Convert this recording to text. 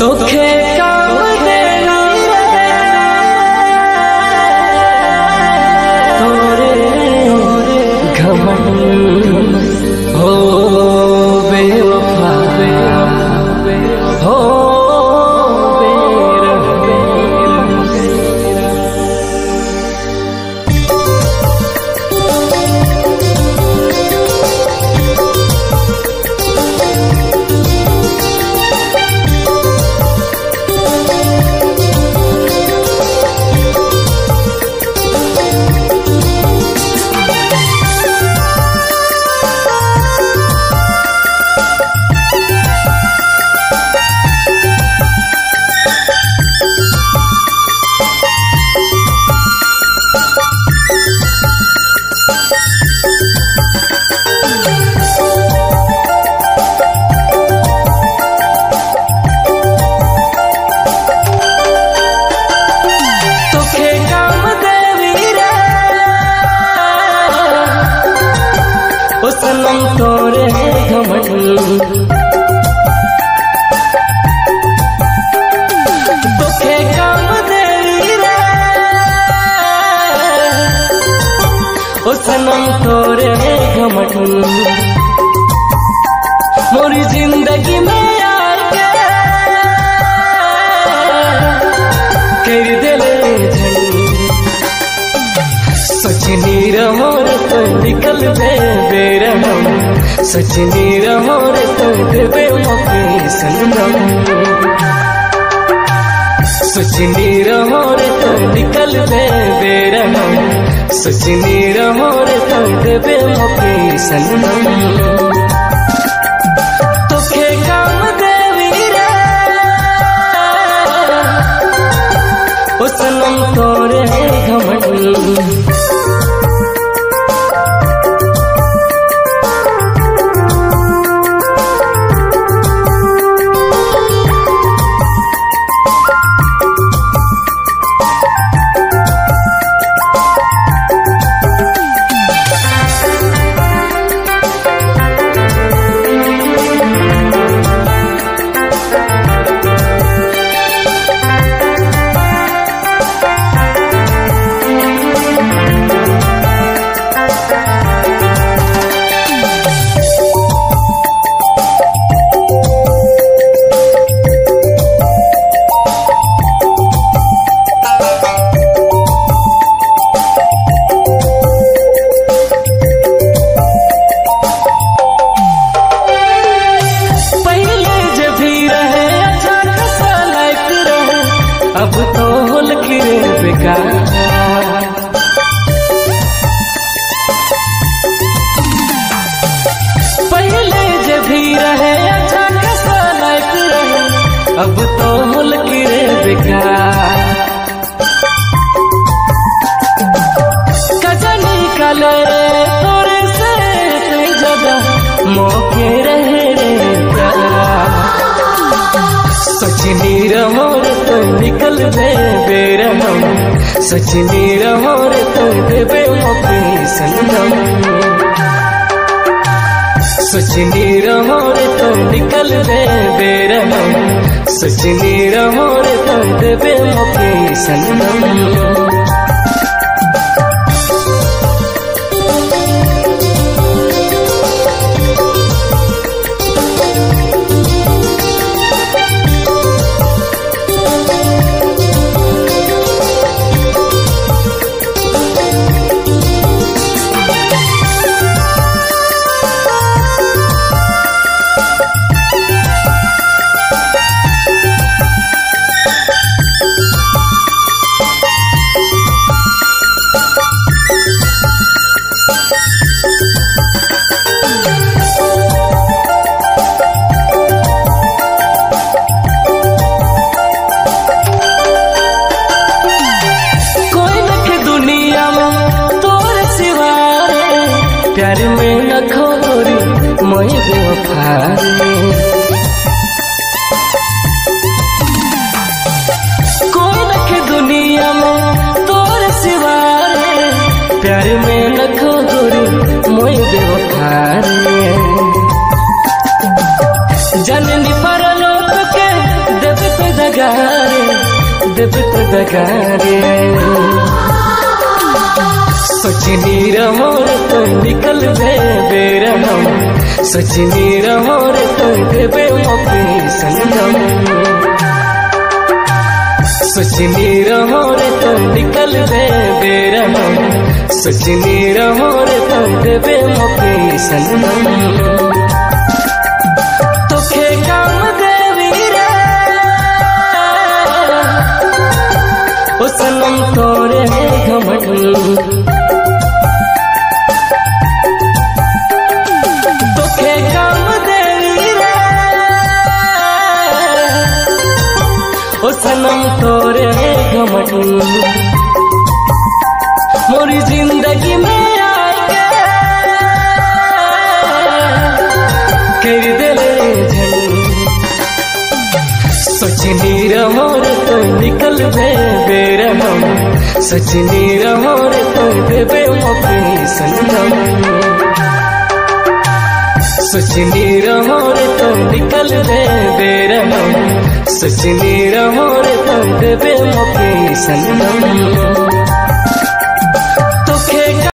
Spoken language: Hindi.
तोखे ओ सनम तोरे घमंड। रे। ओ सनम तोरे घमंड। मोरी ज़िंदगी में सचनी रमोर तो निकल बेरहम सचनी रमोर तो देवे मौके सनम सचनी रमोर तो निकल बे बेरहम। सचनी रमोर तो देवे मौके सनम अब तो बेकार। पहले जब भी रहे अच्छा रहे अब तो बेकार। कजनी सचनी रमोर तो निकल दे बेरहम। सचनी रमोर तो देवे मौके संगम। सचनी रमोर तो निकल दे बेरहम। सचनी रमोर तो देवे मोपी सनम कोई दुनिया में तोर सिवारे प्यार में रखो गुरु मोई देव जननी पर लोग के देव पे दगारे देव पे दगारे सोचनी रहो तो निकल दे सोचनी रहो रे तो देवे मोपी संगम। सोचनी रहो रे निकल दे बेरहम सजनी रहो रे तो देवे संगम। सनम तोरे मोरी ज़िंदगी में आके कर सोचनी तो निकल बेरहम। सोचनी रहो तो देवे मोपी संगम। सोचनी रहो रे तो निकल दे बेरहम सोचनी रहो रे तो देवे मोपी संगम।